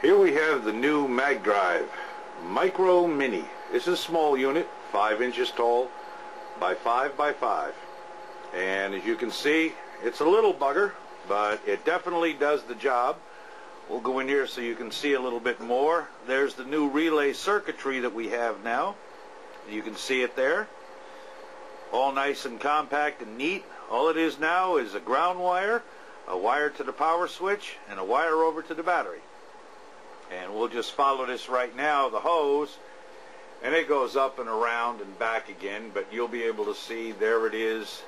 Here we have the new Mag Drive Micro Mini. It's a small unit, 5 inches tall by 5 by 5. And as you can see, it's a little bugger, but it definitely does the job. We'll go in here so you can see a little bit more. There's the new relay circuitry that we have now. You can see it there. All nice and compact and neat. All it is now is a ground wire, a wire to the power switch, and a wire over to the battery. And we'll just follow this right now, the hose, and it goes up and around and back again, but you'll be able to see there it is.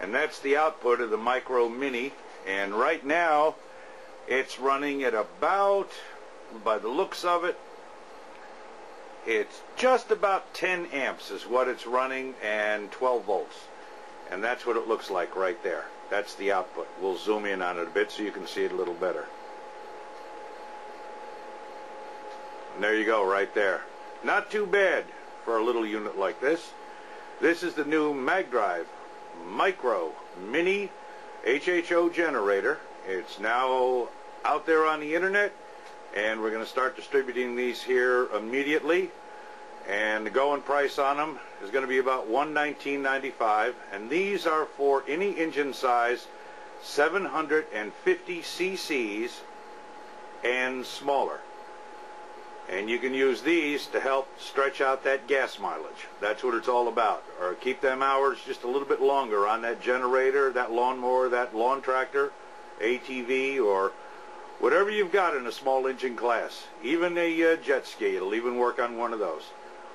And that's the output of the Micro Mini. And right now, it's running at about, by the looks of it, it's just about 10 amps is what it's running and 12 volts. And that's what it looks like right there. That's the output. We'll zoom in on it a bit so you can see it a little better. And there you go, right there. Not too bad for a little unit like this. This is the new MagDrive Micro Mini HHO generator. It's now out there on the internet and we're going to start distributing these here immediately and the going price on them is going to be about $119.95 and these are for any engine size 750 cc's and smaller and you can use these to help stretch out that gas mileage. That's what it's all about. Or keep them hours just a little bit longer on that generator, that lawnmower, that lawn tractor, ATV, or whatever you've got in a small engine class. Even a uh, jet ski, it'll even work on one of those.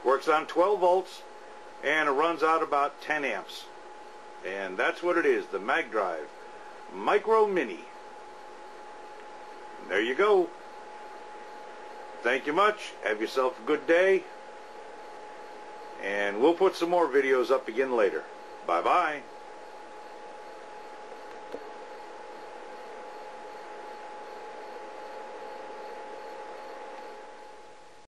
Works on 12 volts, and it runs out about 10 amps. And that's what it is, the Mag Drive Micro Mini. there you go. Thank you much. Have yourself a good day. And we'll put some more videos up again later. Bye-bye.